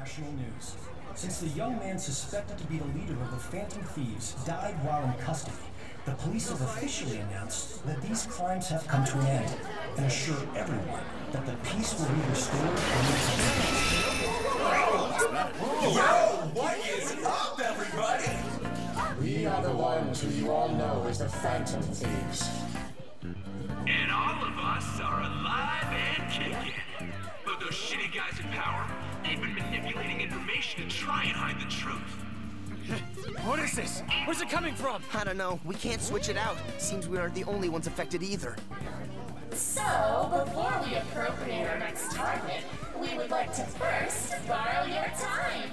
national news. Since the young man suspected to be the leader of the Phantom Thieves died while in custody, the police have officially announced that these crimes have come to an end and assure everyone that the peace will be restored in the. Yo, what is up, everybody? We are the ones who you all know as the Phantom Thieves. And all of us are alive and kicking. But those shitty guys in power, they've been manipulating information to try and hide the truth. What is this? Where's it coming from? I don't know. We can't switch it out. Seems we aren't the only ones affected either. So, before we appropriate our next target, we would like to first borrow your time.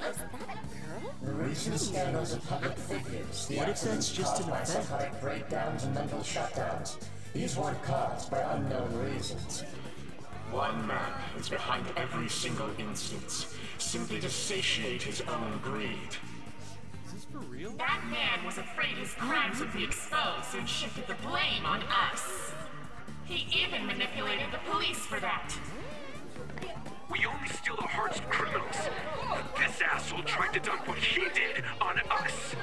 The recent scandals of public figures, the What if that's just an by event? psychotic breakdowns and mental shutdowns, these weren't caused by unknown reasons. One man is behind every single instance, simply to satiate his own greed. Is this for real? That man was afraid his crimes would be exposed and shifted the blame on us. He even manipulated the police for that. We only steal the hearts of criminals. This asshole tried to dump what he did on us.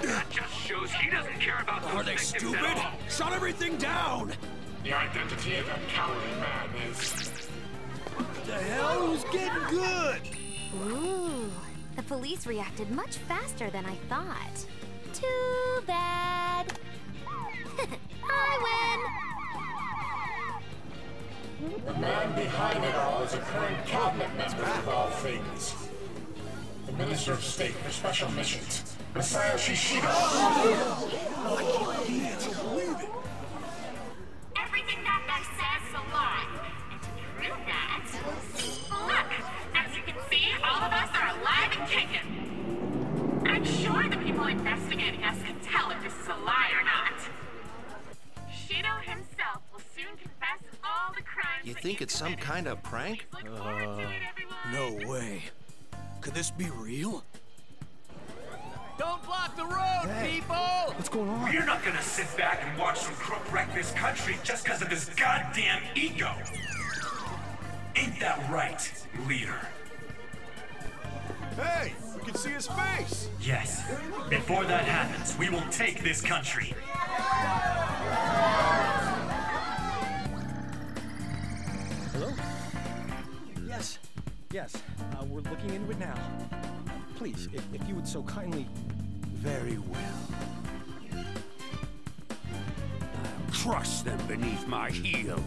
That just shows he doesn't care about those Are they stupid? at all. Shut everything down! The identity of that cowardly man getting good? Ooh, the police reacted much faster than I thought. Too bad. I win! The man behind it all is a current cabinet member of all things. The Minister of State for Special Missions, Masayoshi Shido. People investigating us can tell if this is a lie or not. Shido himself will soon confess all the crimes You think you it's some kind of prank? Please look forward to it. Uh, no way. Could this be real? Don't block the road, people! What's going on? We're not gonna sit back and watch some crook wreck this country just because of his goddamn ego. Ain't that right, leader? Hey, we can see his face. Yes. Before that happens, we will take this country. Hello? Yes, yes. Uh, we're looking into it now. Please, if, if you would so kindly. Very well. I'll crush them beneath my heel.